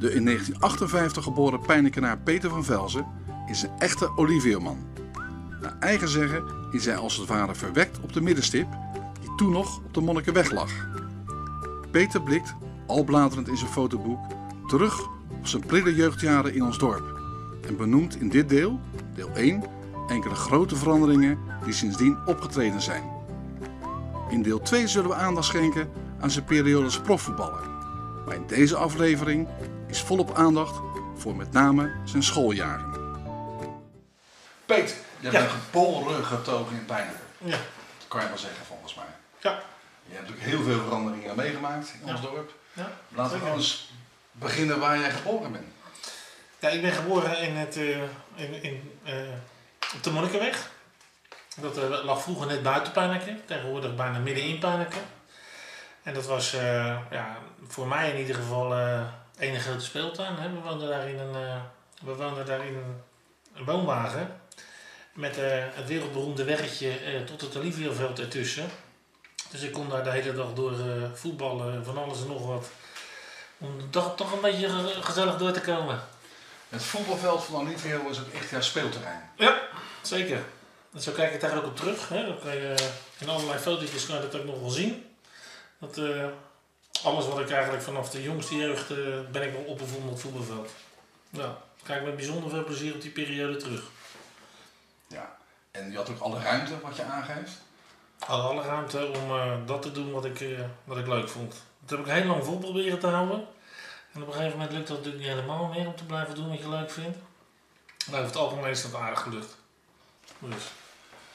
De in 1958 geboren pijnikenaar Peter van Velzen is een echte Olivierman. Naar eigen zeggen is hij als het ware verwekt op de middenstip die toen nog op de Monnikenweg lag. Peter blikt, al bladerend in zijn fotoboek, terug op zijn prille jeugdjaren in ons dorp. En benoemt in dit deel, deel 1, enkele grote veranderingen die sindsdien opgetreden zijn. In deel 2 zullen we aandacht schenken aan zijn periode als profvoetballer. Maar in deze aflevering is volop aandacht voor met name zijn schooljaren. Peet, je Ja. bent geboren getogen in Pijnacker. Ja. Dat kan je wel zeggen volgens mij. Ja. Je hebt natuurlijk heel veel veranderingen meegemaakt in Ja. ons dorp. Ja. Laten we eens beginnen waar jij geboren bent. ja, ik ben geboren in het, eh, in, in, eh, op de Monnikenweg. Dat eh, lag vroeger net buiten Pijnacker, tegenwoordig bijna midden in Pijnacker. En dat was eh, ja, voor mij in ieder geval een grote speeltuin. Hè. We woonden daar in een, eh, we woonden daar in een, woonwagen. Met eh, het wereldberoemde weggetje eh, tot het Olivierveld ertussen. Dus ik kon daar de hele dag door voetballen, van alles en nog wat. Om de dag toch een beetje ge- gezellig door te komen. Het voetbalveld van Olivio is ook echt jouw speelterrein. Ja, zeker. En zo kijk ik daar ook op terug. Hè. Dan kan je, in allerlei fotootjes kan je dat ook nog wel zien. Dat, alles wat ik eigenlijk vanaf de jongste jeugd eh, ben ik wel opgevonden op het voetbalveld. Ja, ik kijk met bijzonder veel plezier op die periode terug. Ja. En je had ook alle ruimte wat je aangeeft. Had alle ruimte om eh, dat te doen wat ik, eh, wat ik leuk vond. Dat heb ik heel lang vol proberen te houden. En op een gegeven moment lukt dat natuurlijk niet helemaal meer om te blijven doen wat je leuk vindt. Maar over het algemeen is dat aardig gelukt. Dus,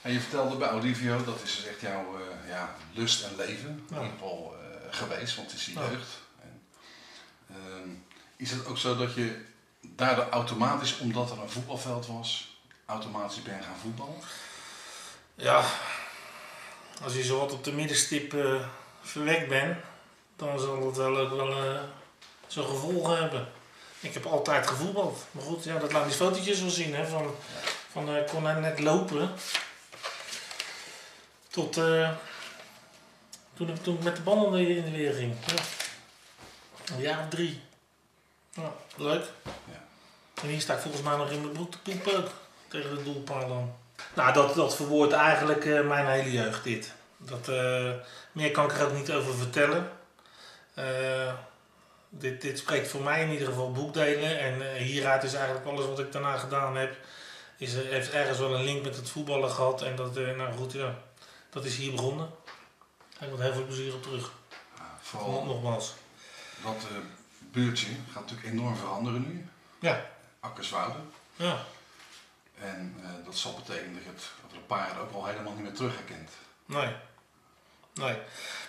En je vertelde bij Olivio, dat is dus echt jouw ja, lust en leven. Ja. In ieder geval geweest, want het is je Ja. jeugd. En, ehm, is het ook zo dat je daardoor automatisch, omdat er een voetbalveld was, automatisch bent gaan voetballen? Ja, als je zo wat op de middenstip eh, verwekt bent, dan zal het wel ook wel eh zijn gevolgen hebben. Ik heb altijd gevoetbald. Maar goed, ja, dat laat die fotootjes wel zien. Hè, van, van eh, kon hij net lopen. Tot toen, ik, toen ik met de bal in de, weer ging. Ja. Een jaar of drie. Ja, leuk. Ja. En hier sta ik volgens mij nog in mijn broek te poepen. Tegen de doelpaal dan. Nou, dat, dat verwoordt eigenlijk eh, mijn hele jeugd, dit. Dat, eh, meer kan ik er ook niet over vertellen. Eh, dit, dit spreekt voor mij in ieder geval boekdelen. En hieruit is eigenlijk alles wat ik daarna gedaan heb, is, heeft ergens wel een link met het voetballen gehad. En dat, nou goed, ja, dat is hier begonnen. Ik er heel veel plezier op terug. Ja, vooral Nogmaals. dat eh, buurtje gaat natuurlijk enorm veranderen nu. Ja. Akkerswoude. Ja. En eh, dat zal betekenen dat je het over een paar jaar ook al helemaal niet meer terug herkent. Nee. Nee.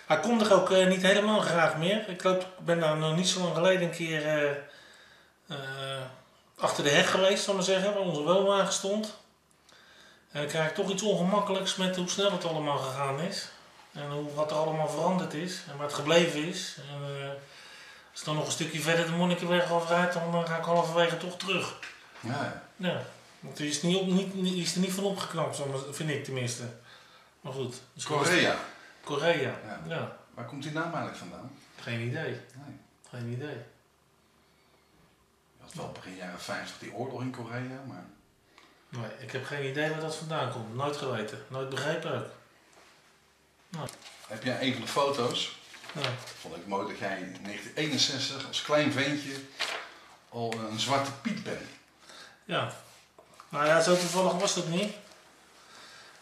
Maar ik kom er ook eh, niet helemaal graag meer. Ik loop, ik ben daar nog niet zo lang geleden een keer achter de heg geweest, zal ik maar zeggen, waar onze woonwagen stond. En dan krijg ik toch iets ongemakkelijks met hoe snel het allemaal gegaan is. En hoe, wat er allemaal veranderd is en waar het gebleven is. En, eh, als ik dan nog een stukje verder de Monnikenweg afrijd, dan eh, ga ik halverwege toch terug. Ja, Ja, want die is, niet op, niet, die is er niet van opgeknapt, vind ik tenminste. Maar goed. dus Korea. Korea, Ja. ja. Waar komt die naam eigenlijk vandaan? Geen idee. Nee. Geen idee. Je had wel begin jaren 50 die oorlog in Korea, maar Nee, ik heb geen idee waar dat vandaan komt. Nooit geweten. Nooit begrepen ook. Heb jij een van de foto's? Ja. Vond ik mooi dat jij in 1961 als klein ventje al een zwarte Piet bent. ja. Nou ja, zo toevallig was dat niet.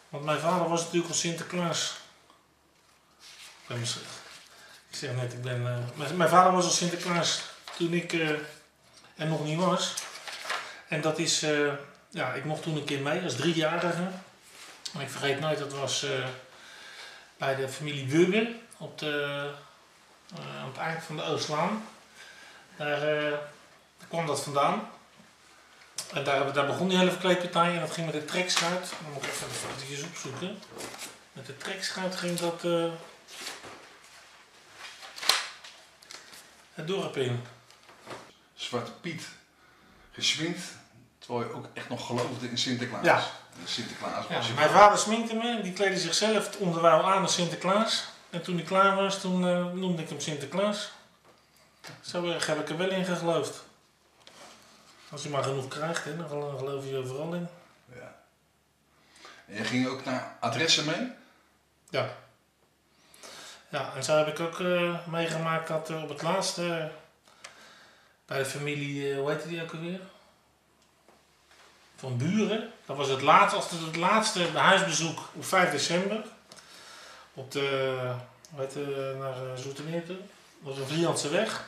Want mijn vader was natuurlijk al Sinterklaas. Ik, ben misschien- ik zeg net, ik ben... eh, mijn, mijn vader was al Sinterklaas toen ik eh, er nog niet was. En dat is... eh, ja, ik mocht toen een keer mee als driejarige. En ik vergeet nooit, dat was bij de familie Wubbe op de, eh, aan het eind van de Oostlaan. Daar, eh, daar kwam dat vandaan. En daar, daar begon die hele verkleedpartij en dat ging met de trekschuit. Dan moet ik even de fotootjes opzoeken. Met de trekschuit ging dat eh, het dorp in. Zwarte Piet gesminkt, terwijl je ook echt nog geloofde in Sinterklaas. Ja. Sinterklaas Ja, mijn vader sminkte me, die kleedde zichzelf onderwijl aan als Sinterklaas. En toen hij klaar was, toen eh, noemde ik hem Sinterklaas. Zo erg heb ik er wel in geloofd. Als je maar genoeg krijgt, hè, dan gel- geloof je overal in. Ja. En je ging ook naar adressen mee? Ja. Ja, en zo heb ik ook eh, meegemaakt dat eh, op het laatste bij de familie, hoe heette die ook alweer? Van Buren. Dat was het laatste, als het, het laatste huisbezoek op 5 december. Op de, heet het, naar eh, Zoetermeer toe. Dat was een weg.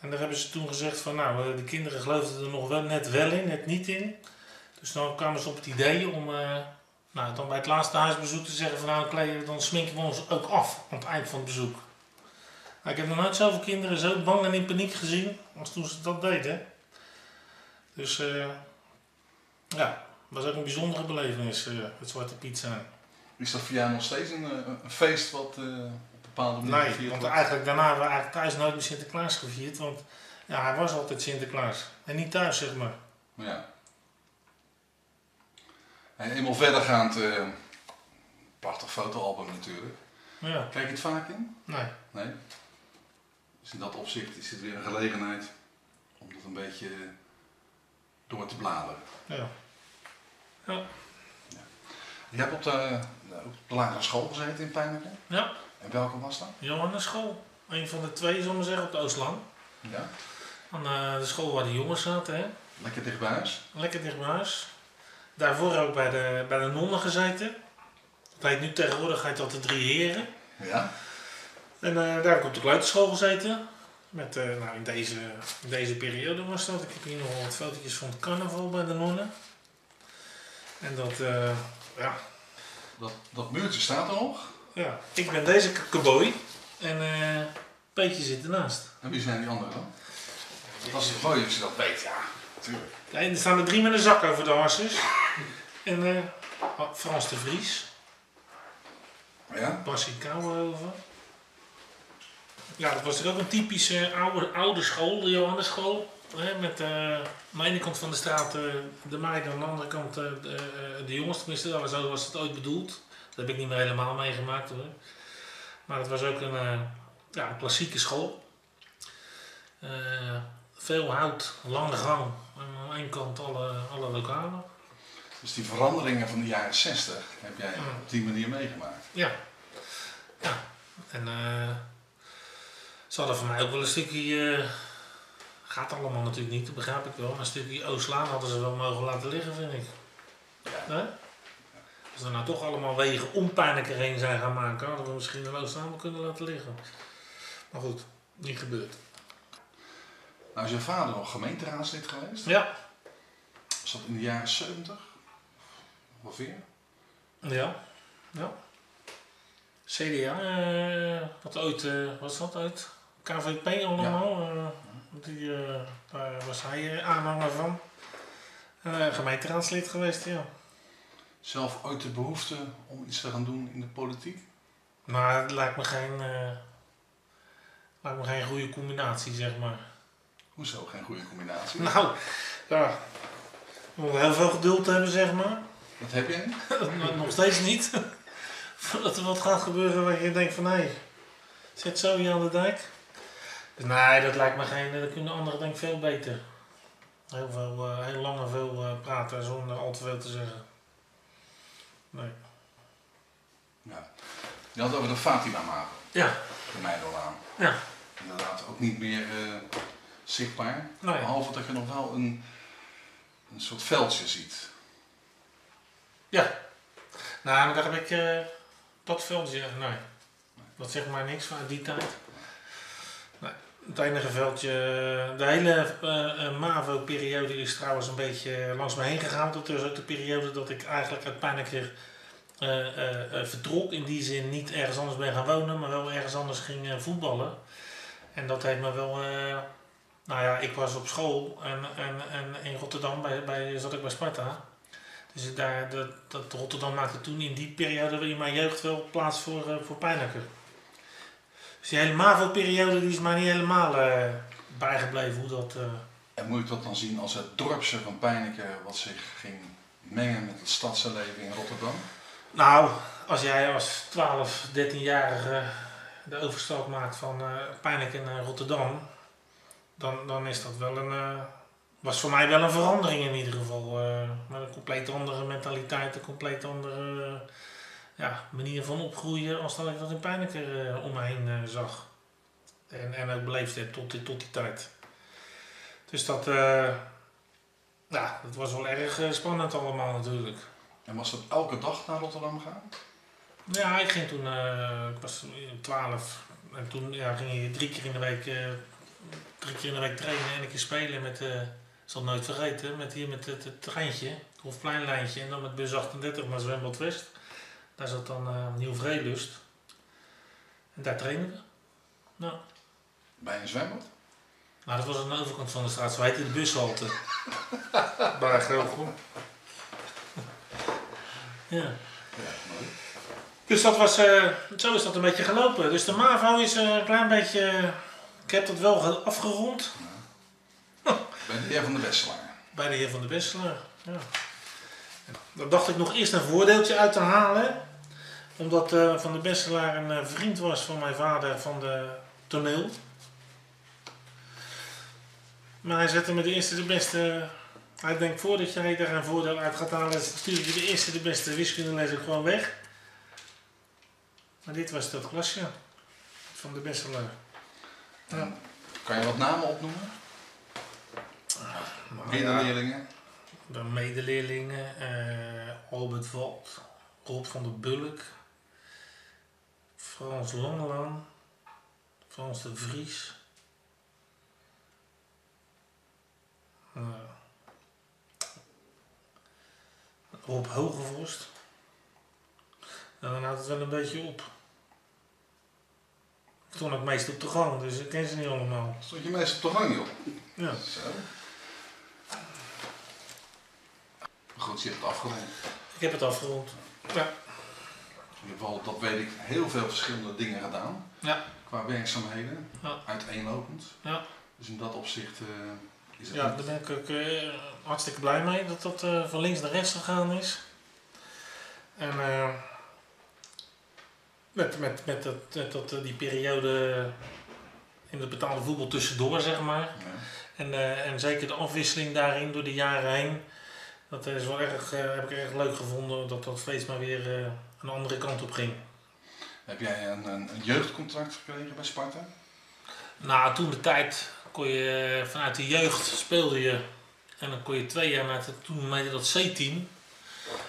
En daar hebben ze toen gezegd van, nou, eh, de kinderen geloofden er nog wel net wel in, net niet in. Dus dan kwamen ze op het idee om... eh, nou, dan bij het laatste huisbezoek te zeggen van nou, Clay, dan sminken we ons ook af aan het eind van het bezoek. Nou, ik heb nog nooit zoveel kinderen zo bang en in paniek gezien als toen ze dat deden. Dus eh, ja, was ook een bijzondere belevenis, eh, het Zwarte Piet zijn. Is dat voor jou nog steeds een, eh, een feest wat eh, op bepaalde manier Nee, gevierd want wordt? eigenlijk daarna hebben we eigenlijk thuis nooit meer Sinterklaas gevierd, want ja, hij was altijd Sinterklaas. En niet thuis, zeg maar. Ja. En eenmaal verdergaand, eh prachtig fotoalbum natuurlijk. Ja, Kijk je het vaak in? nee. Nee? Dus in dat opzicht is het weer een gelegenheid om dat een beetje door te bladeren. Ja. Je hebt op de, op de lagere school gezeten in Pijnacker. Ja, En welke was dat? Johannesschool. Een van de twee, zullen we maar zeggen, op de Oostlang. Ja. Aan eh, de school waar de jongens zaten, hè. Lekker dicht bij huis. Lekker dicht bij huis. Daarvoor ook bij de, bij de nonnen gezeten. Dat heet nu tegenwoordig heet dat de drie heren. Ja. En eh, daar heb ik op de kleuterschool gezeten. Met, eh, nou, in, deze, in deze periode was dat. Ik heb hier nog wat fotootjes van het carnaval bij de nonnen. En dat, eh, ja, Dat, dat muurtje staat er nog. ja, ik ben deze cowboy. En eh Peetje zit ernaast. En wie zijn die anderen dan? Dat is het mooie als je dat weet, ja. Tuurlijk. Ja, en er staan er drie met een zak over de harses. En eh, Frans de Vries. Ja? Bassie Kouwenhoven. Ja, dat was natuurlijk ook een typische oude, oude school, de Johannesschool. Hè, met eh, aan de ene kant van de straat eh, de meiden, aan de andere kant eh, de, de jongens. Tenminste, dat was, zo was het ooit bedoeld. Dat heb ik niet meer helemaal meegemaakt hoor. Maar het was ook een, ja, een klassieke school. Veel hout, lange gang. En aan één kant alle, alle lokalen. Dus die veranderingen van de jaren 60 heb jij Ja. op die manier meegemaakt. Ja. Ja. En ze hadden voor mij ook wel een stukje. eh, gaat allemaal natuurlijk niet, dat begrijp ik wel. Maar een stukje Ooslaan hadden ze wel mogen laten liggen, vind ik. Nee? Als er nou toch allemaal wegen om heen zijn gaan maken, hadden we misschien de Ooslaan wel kunnen laten liggen. Maar goed, niet gebeurd. Nou is je vader nog gemeenteraadslid geweest? Ja. Was dat in de jaren 70? Ongeveer? Ja. Ja. CDA, eh wat ooit, eh, wat was dat ooit? KVP allemaal. eh, die, eh, daar was hij eh, aanhanger van. Gemeenteraadslid geweest, ja. Zelf ooit de behoefte om iets te gaan doen in de politiek? Maar het lijkt me geen, lijkt me geen goede combinatie, zeg maar. Hoezo? Geen goede combinatie. Nou, ja. We moeten heel veel geduld hebben, zeg maar. Dat heb jij niet? Nog- Nog steeds niet. Voordat er wat gaat gebeuren waar je denkt van hé, hey, zit zo hier aan de dijk. Dus nee, dat lijkt me geen. Dat kunnen anderen denk ik veel beter. Heel, veel, eh, heel lang en veel eh, praten zonder al te veel te zeggen. Nee. Ja. Je had het over de Fatima maken, Ja, de Meidelaan. ja. Inderdaad, ook niet meer eh, zichtbaar. Nee. Behalve dat je nog wel een, een soort veldje ziet. Ja. Nou, maar daar heb ik eh, dat veldje, nee. Dat zegt maar niks van die tijd. Het enige veldje, de hele eh, eh, MAVO-periode is trouwens een beetje langs me heen gegaan. Dat was ook de periode dat ik eigenlijk uit Pijnacker eh vertrok. In die zin niet ergens anders ben gaan wonen, maar wel ergens anders ging voetballen. En dat heeft me wel... nou ja, ik was op school en, en, en in Rotterdam bij, bij, zat ik bij Sparta. Dus daar, dat, dat Rotterdam maakte toen in die periode in mijn jeugd wel plaats voor, voor Pijnacker. Dus die hele MAVO-periode die is mij niet helemaal eh, bijgebleven hoe dat... eh, En moet ik dat dan zien als het dorpse van Pijnacker wat zich ging mengen met het stadse leven in Rotterdam? Nou, als jij als 12, 13-jarige de overstap maakt van Pijnacker naar Rotterdam, dan, dan is dat wel een, was voor mij wel een verandering in ieder geval. eh, met een compleet andere mentaliteit, een compleet andere ja, manier van opgroeien als dat ik dat in Pijnaker eh, om me heen eh, zag. En, en ook beleefd heb tot, die- tot die tijd. Dus dat, eh, ja, dat was wel erg eh, spannend allemaal natuurlijk. En was dat elke dag naar Rotterdam gaan? Ja, ik ging toen, eh, ik was 12 en toen ja, ging je drie keer in de week, eh, drie keer in de week trainen en een keer spelen met, eh, ik zal het nooit vergeten, met hier met het, het treintje, het Hofpleinlijntje en dan met bus 38 naar Zwembad West. Daar zat dan eh Nieuw Vreelust. En daar trainen we. Nou, Bij een zwembad? nou, dat was aan de overkant van de straat, zo heette de bushalte. Bij Grootgroen. ja. Ja, mooi. Dus dat was, eh, zo is dat een beetje gelopen. Dus de MAVO is eh, een klein beetje, ik heb dat wel ge- afgerond Bij de heer van de Wesselaar. bij de heer Van der Besselaar. Ja. Dan dacht ik nog eerst een voordeeltje uit te halen. Omdat eh, Van der Besselaar een eh, vriend was van mijn vader van de toneel. Maar hij zette me de eerste de beste... Hij denkt voordat jij daar een voordeel uit gaat halen, stuur je de eerste de beste wiskundeles ook gewoon weg. Maar dit was dat klasje van de Besselaar. Ja. Kan je wat namen opnoemen? Medeleerlingen? De medeleerlingen, eh, Albert Wald, Rob van der Bulk, Frans Langelaan, Frans de Vries. Eh, Rob Hogevorst. En dan houdt het wel een beetje op. Ik stond ook meest op de gang, dus ik ken ze niet allemaal. Stond je meestal op de gang, joh? Ja. Zo. Goed, je hebt het afgerond. Ik heb het afgerond. Ja. In ieder geval, dat weet ik, heel veel verschillende dingen gedaan. Ja. Qua werkzaamheden. Ja. Uiteenlopend. Ja. Dus in dat opzicht eh, is het Ja, niet- daar ben ik ook eh, hartstikke blij mee dat dat eh, van links naar rechts gegaan is. En eh, met, met, met, dat, met dat, die periode in het betaalde voetbal tussendoor, zeg maar. Ja. En, eh, en zeker de afwisseling daarin door de jaren heen. Dat is wel erg, heb ik erg leuk gevonden dat dat steeds maar weer eh, een andere kant op ging. Heb jij een, een, een jeugdcontract gekregen bij Sparta? Nou, toen de tijd kon je vanuit de jeugd speelde je. En dan kon je twee jaar het, toen heette dat C-team.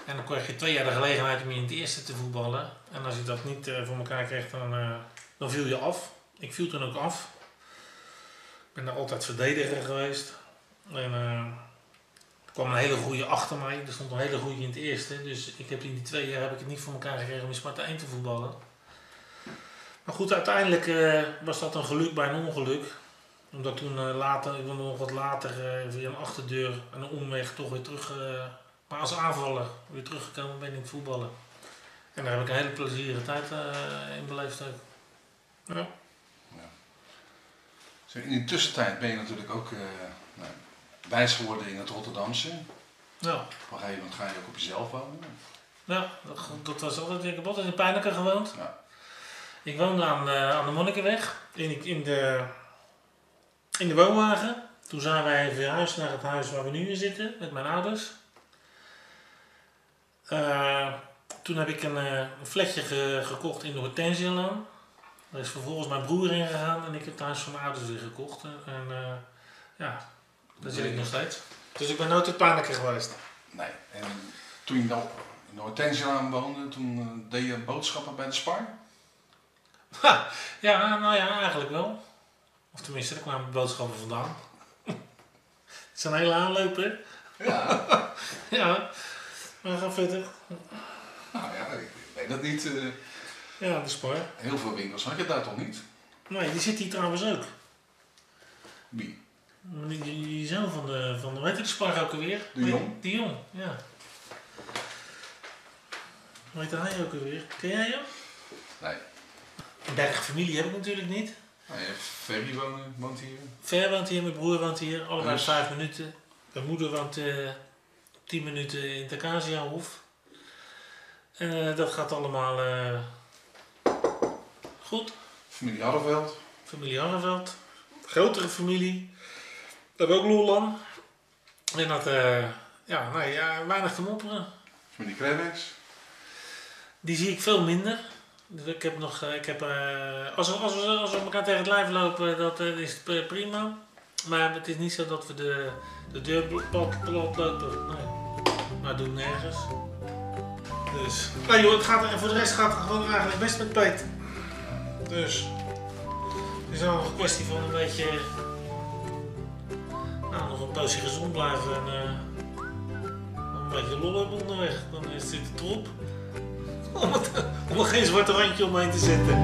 En dan kreeg je twee jaar de gelegenheid om in het eerste te voetballen. En als je dat niet eh, voor elkaar kreeg, dan, eh, dan viel je af. Ik viel toen ook af. Ik ben daar altijd verdediger geweest. En eh, er kwam een hele goede achter mij. Er stond een hele goede in het eerste. Dus ik heb in die twee jaar heb ik het niet voor elkaar gekregen om in Sparta 1 te voetballen. Maar goed, uiteindelijk eh, was dat een geluk bij een ongeluk. Omdat toen eh, later, ik nog wat later, eh, via een achterdeur en een omweg toch weer terug, eh, maar als aanvaller, weer teruggekomen ben in het voetballen. En daar heb ik een hele plezierige tijd eh, in beleefd. Ja. Zeg, In de tussentijd ben je natuurlijk ook eh, nou, wijs geworden in het Rotterdamse. Ja, Op een gegeven moment ga je ook op jezelf wonen. ja dat, dat was altijd, ik heb altijd in Pijnaker gewoond. Ja. Ik woonde aan, de- aan de Monnikenweg, in, in, de, in de woonwagen. Toen zijn wij verhuisd naar het huis waar we nu in zitten, met mijn ouders. Eh, toen heb ik een, eh, flatje ge- gekocht in de Hortensialaan. Daar is vervolgens mijn broer in gegaan en ik heb het huis van mijn ouders weer gekocht. En, eh, ja, daar zit ik nog steeds. Dus ik ben nooit in Pijnaker geweest. Nee. En toen je dan in de Hortensialaan woonde, toen eh, deed je boodschappen bij de Spar. Ha, ja, nou ja, eigenlijk wel. Of tenminste, daar kwamen boodschappen vandaan. Het is een hele aanloop, hè? Ja. Ja, maar ga verder. nou ja, ik weet dat niet. eh, Ja, de spar. heel veel winkels had je daar toch niet? Nee, die zit hier trouwens ook. Wie? Die, die, zoon van de, van de, weet je de spar ook alweer? De Jong? Die Jong, ja. Hoe heet hij ook alweer? Ken jij hem? Nee. Een bergfamilie heb ik natuurlijk niet. Hebt Ferry woont hier. Ver woont hier, mijn broer woont hier, allebei Dus? vijf minuten. Mijn moeder woont eh tien minuten in het Acaciahof. En eh, dat gaat allemaal eh, goed. Familie Harreveld. Familie Harreveld. Grotere familie. We hebben ook lol aan. En dat, eh, ja, nee, ja, weinig te mopperen. Met die Cremex. Die zie ik veel minder. Dus ik heb nog, eh, ik heb, eh, als, we, als, we, als we elkaar tegen het lijf lopen, dat eh, is het prima. Maar het is niet zo dat we de, de deur plat, plat lopen. Nee. Maar doen nergens. Dus. Nee joh, het gaat, voor de rest gaat het gewoon eigenlijk best met Peet. Dus. Het is wel een kwestie van een beetje. Nou, nog een poosje gezond blijven en. eh, een beetje lol hebben onderweg. Dan is dit. Om, het, om er geen zwarte randje omheen te zetten.